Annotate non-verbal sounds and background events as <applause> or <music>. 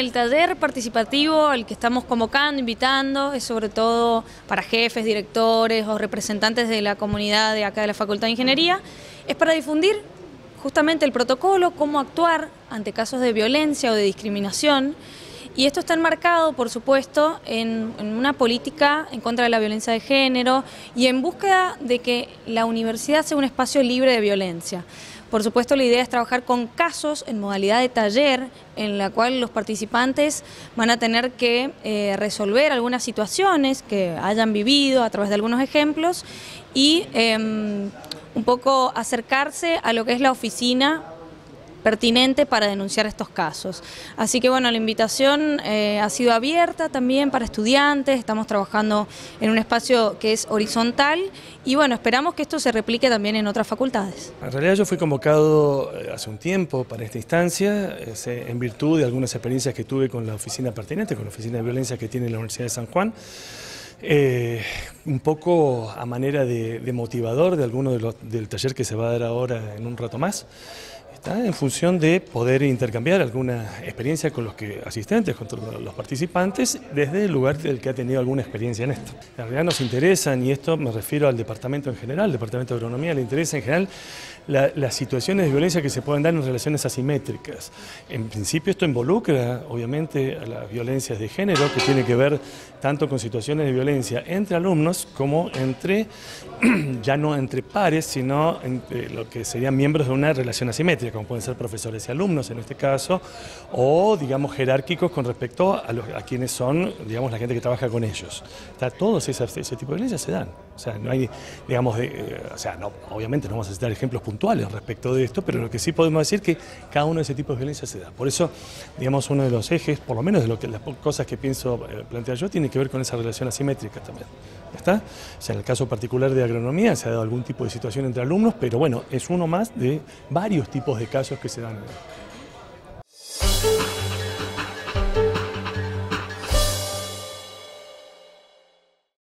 El taller participativo al que estamos convocando, invitando, es sobre todo para jefes, directores o representantes de la comunidad de acá de la Facultad de Ingeniería, es para difundir justamente el protocolo, cómo actuar ante casos de violencia o de discriminación. Y esto está enmarcado, por supuesto, en, una política en contra de la violencia de género y en búsqueda de que la universidad sea un espacio libre de violencia. Por supuesto, la idea es trabajar con casos en modalidad de taller, en la cual los participantes van a tener que eh, resolver algunas situaciones que hayan vivido a través de algunos ejemplos y eh, un poco acercarse a lo que es la oficina pertinente para denunciar estos casos. Así que bueno, la invitación eh, ha sido abierta también para estudiantes, estamos trabajando en un espacio que es horizontal y bueno, esperamos que esto se replique también en otras facultades. En realidad yo fui convocado eh, hace un tiempo para esta instancia, en virtud de algunas experiencias que tuve con la oficina pertinente, con la oficina de violencia que tiene la Universidad de San Juan. Eh, un poco a manera de, de motivador de alguno de los, del taller que se va a dar ahora en un rato más en función de poder intercambiar alguna experiencia con los asistentes, con los participantes, desde el lugar del que ha tenido alguna experiencia en esto. En realidad nos interesan, y esto me refiero al departamento en general, el departamento de agronomía, le interesa en general la, las situaciones de violencia que se pueden dar en relaciones asimétricas. En principio esto involucra, obviamente, a las violencias de género, que tiene que ver tanto con situaciones de violencia entre alumnos como entre, <clears throat> ya no entre pares, sino entre lo que serían miembros de una relación asimétrica como pueden ser profesores y alumnos en este caso, o digamos jerárquicos con respecto a, quienes son, digamos, la gente que trabaja con ellos. Está, todos ese, ese tipo de violencias se dan. O sea, no hay, digamos, eh, o sea, no, obviamente no vamos a citar ejemplos puntuales respecto de esto, pero lo que sí podemos decir es que cada uno de ese tipo de violencia se da. Por eso, digamos, uno de los ejes, por lo menos de lo que, las cosas que pienso eh, plantear yo, tiene que ver con esa relación asimétrica también. ¿Está? O sea, en el caso particular de agronomía se ha dado algún tipo de situación entre alumnos, pero bueno, es uno más de varios tipos de casos que se dan.